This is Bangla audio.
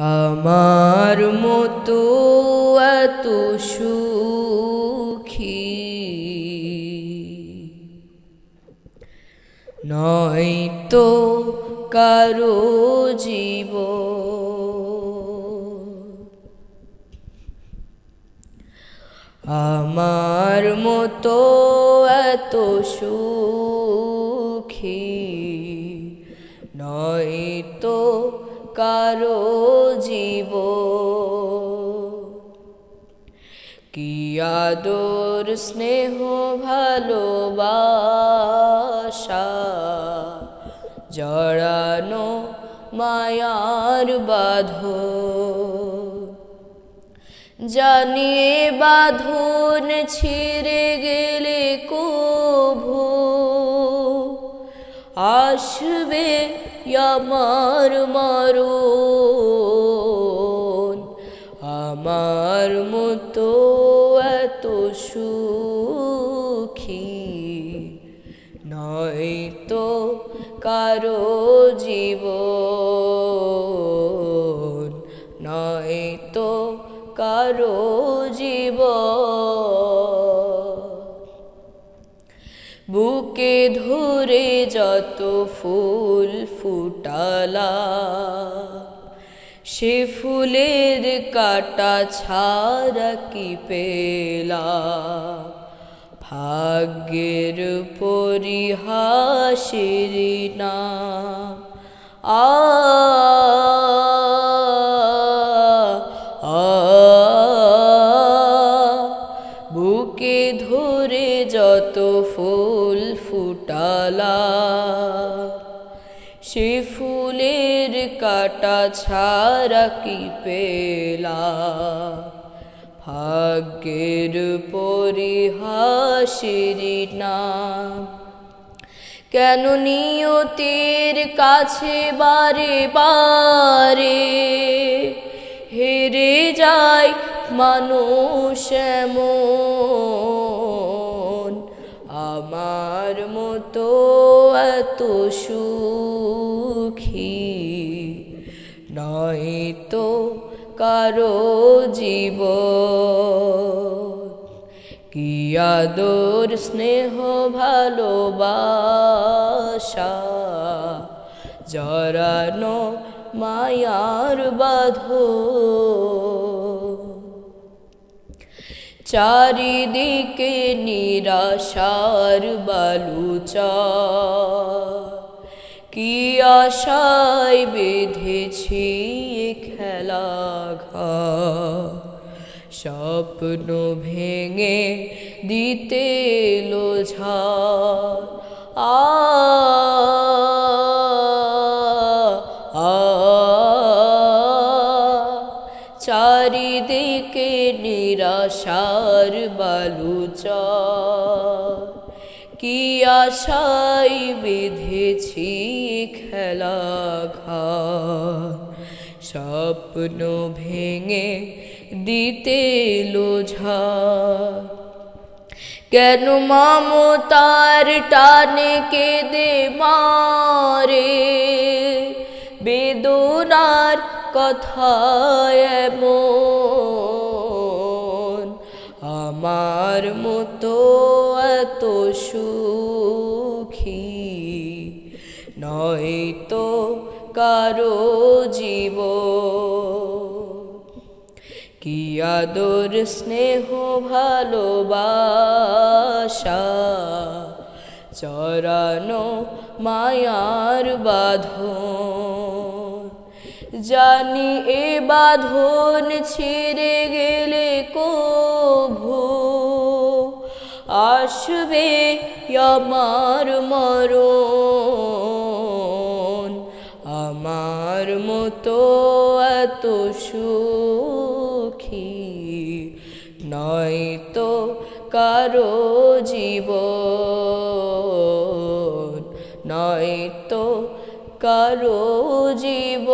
আমার মতো এত সুখী। নয় তো কারও জীব আমার মতো এত সুখী। নয় তো কারও জীব কি আদর স্নেহ ভালোবাসা জড়ানো মায়ার বাধ জানিয়ে বাঁধন ছিঁড়ে গেলে কভু আসবে আমার মরণ। আমার মতো এত সুখী নয় তো কারও জীবন। বুকে ধরে যত ফুল ফুটালা, সে ফুলের কাটা ছাড়া কি পেলা? ভাগ্যের পরিহাসের না আ বুকে ধরে যত ফুল ফুটালা, সে ফুলের কাটা ছাড়া কি পেলা? ভাগ্যের পরিহাসের নাম কেন নিয়তের কাছে বারে বারে হেরে যায় মানুষ এমন। আমার মতো এত সুখী নয় তো কারও জীব কি আদর, স্নেহ, ভালোবাসা জরানো মায়ার বাধ। চারিদিকে নিরাশার বালুচা। কি আশায় বেঁধেছি খেলা ঘা। স্বপ্ন ভেঙে দিতে লোঝা আ আ চারিদিকে নিরাশার বালুচা কি আশাই বেঁধেছি খেলা ঘা স্বপ্ন ভেঙে দিতে লোঝা। কেন মমতার টানে কেঁদে মারে কথা এমন আমার মতো এত সুখী নয় তো কারও জীব কি আদর, স্নেহ, ভালোবাসা চরানো মায়ার বাঁধন। জানি এ বাঁধন ছিঁড়ে গেলে কভু আসবে আমার মরণ। আমার মতো এত সুখী নয় তো কারও জীব নয় তো কারও জীব